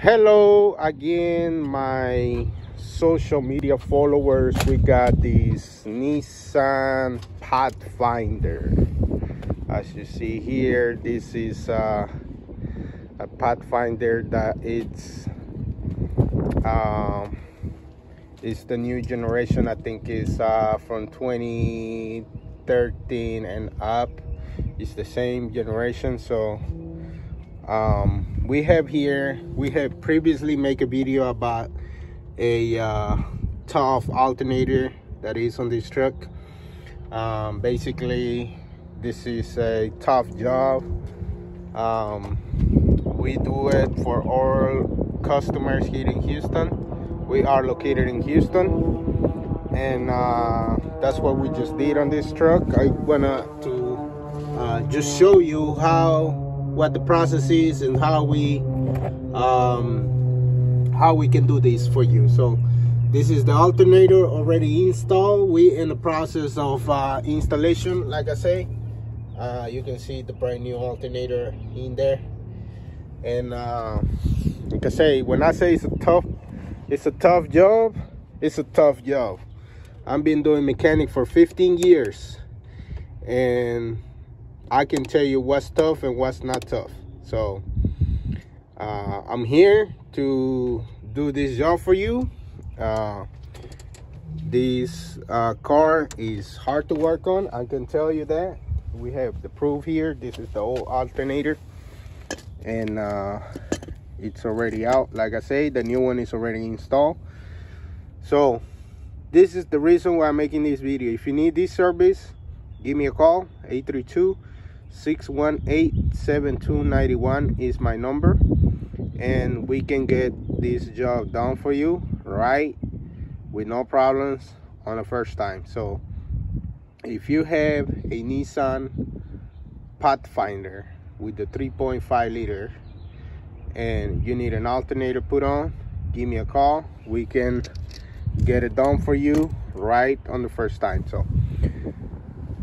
hello again my social media followers. We got this nissan pathfinder. As you see here this is uh, a pathfinder that it's um it's the new generation. I think is uh, from 2013 and up. It's the same generation so um, we have here we have previously make a video about a uh, tough alternator that is on this truck. Um, basically this is a tough job. Um, we do it for all customers here in Houston. We are located in Houston. And uh, that's what we just did on this truck. I wanna to uh, just show you how what the process is and how we um, how we can do this for you. So this is the alternator already installed. We in the process of uh, installation. Like I say uh, you can see the brand new alternator in there. And uh, like I say when I say it's a tough it's a tough job it's a tough job. I've been doing mechanic for 15 years. And I can tell you what's tough and what's not tough. So uh, I'm here to do this job for you. Uh, this uh, car is hard to work on. I can tell you that. We have the proof here. This is the old alternator. And uh, it's already out. Like I say, the new one is already installed. So this is the reason why I'm making this video. If you need this service, give me a call, 832 618-7291 is my number and we can get this job done for you right with no problems on the first time. So if you have a Nissan Pathfinder with the 3.5 liter and you need an alternator put on give me a call. We can get it done for you right on the first time. So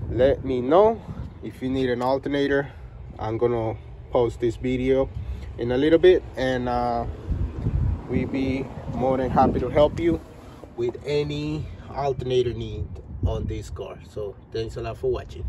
let me know if you need an alternator i'm gonna post this video in a little bit and uh, we'd be more than happy to help you with any alternator need on this car. So thanks a lot for watching